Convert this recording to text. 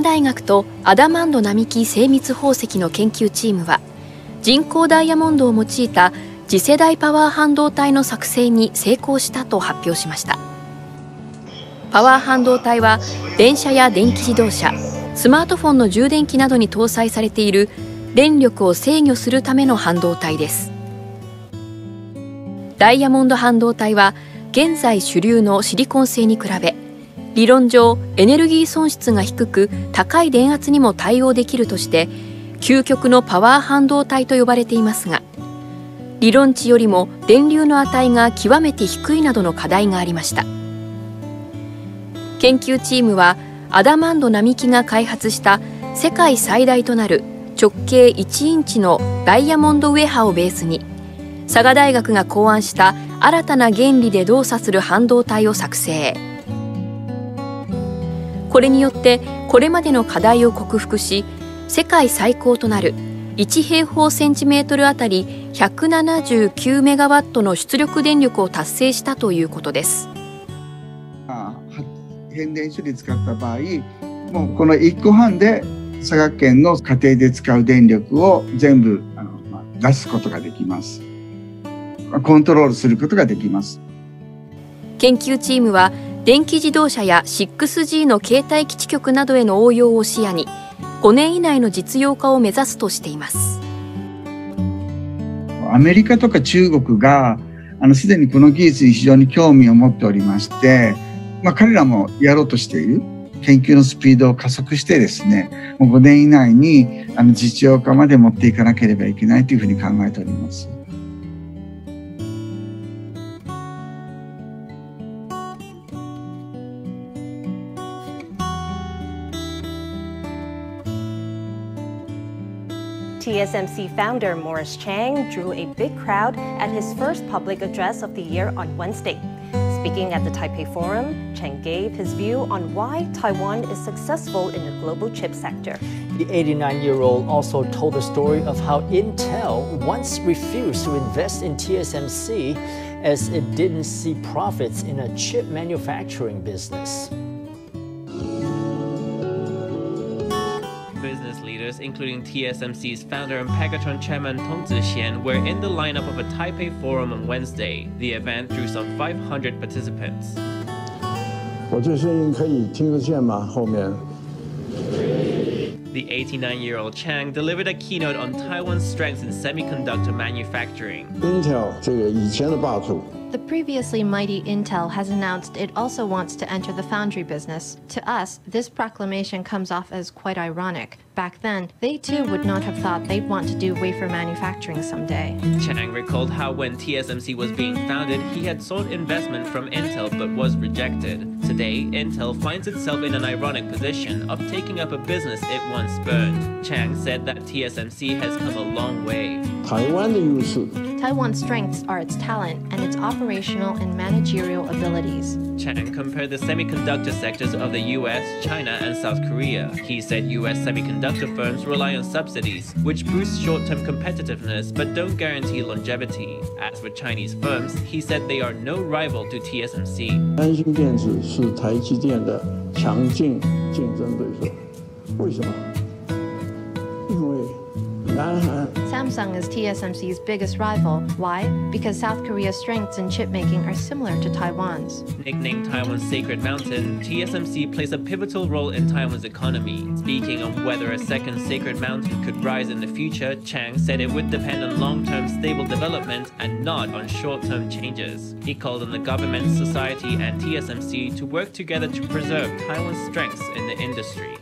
大学とアダマンド並木精密宝石の研究チームは人工ダイヤモンドを用いた次世代パワー半導体の作成に成功したと発表しました。パワー半導体は電車や電気自動車スマートフォンの充電器などに搭載されている電力を制御するための半導体です。ダイヤモンド半導体は現在主流のシリコン製に比べ理論上エネルギー損失が低く高い電圧にも対応できるとして究極のパワー半導体と呼ばれていますが理論値よりも電流の値が極めて低いなどの課題がありました。研究チームはアダマンド並木が開発した世界最大となる直径1インチのダイヤモンドウェハをベースに佐賀大学が考案した新たな原理で動作する半導体を作成。これによってこれまでの課題を克服し世界最高となる1平方センチメートルあたり179メガワットの出力電力を達成したということです変電所で使った場合もうこの1個半で佐賀県の家庭で使う電力を全部あの、まあ、出すことができます。コントロールすることができます。研究チームは電気自動車や 6G の携帯基地局などへの応用を視野に5年以内の実用化を目指すとしていますアメリカとか中国があのすでにこの技術に非常に興味を持っておりまして、まあ、彼らもやろうとしている研究のスピードを加速してですねもう5年以内にあの実用化まで持っていかなければいけないというふうに考えております。TSMC founder Morris Chang drew a big crowd at his first public address of the year on Wednesday. Speaking at the Taipei Forum, Chang gave his view on why Taiwan is successful in the global chip sector. The 89-year-old also told the story of how Intel once refused to invest in TSMC as it didn't see profits in a chip manufacturing business. business leaders, including TSMC's founder and Pegatron chairman Tong Zixian, were in the lineup of a Taipei forum on Wednesday. The event drew some 500 participants. The 89-year-old Chang delivered a keynote on Taiwan's strengths in semiconductor manufacturing. Intel 这个以前的霸主 the previously mighty Intel has announced it also wants to enter the foundry business. To us, this proclamation comes off as quite ironic. Back then, they too would not have thought they'd want to do wafer manufacturing someday. Chang recalled how when TSMC was being founded, he had sought investment from Intel but was rejected. Today, Intel finds itself in an ironic position of taking up a business it once spurned. Chang said that TSMC has come a long way. Taiwan's strengths are its talent and its operational and managerial abilities. Chang compared the semiconductor sectors of the US, China, and South Korea. He said US semiconductor firms rely on subsidies, which boost short-term competitiveness but don't guarantee longevity. As for Chinese firms, he said they are no rival to TSMC. 三星电子是台积电的强劲竞争对手，为什么？因为 Samsung is TSMC's biggest rival. Why? Because South Korea's strengths in chip making are similar to Taiwan's. Nicknamed Taiwan's Sacred Mountain, TSMC plays a pivotal role in Taiwan's economy. Speaking on whether a second Sacred Mountain could rise in the future, Chang said it would depend on long-term stable development and not on short-term changes. He called on the government, society, and TSMC to work together to preserve Taiwan's strengths in the industry.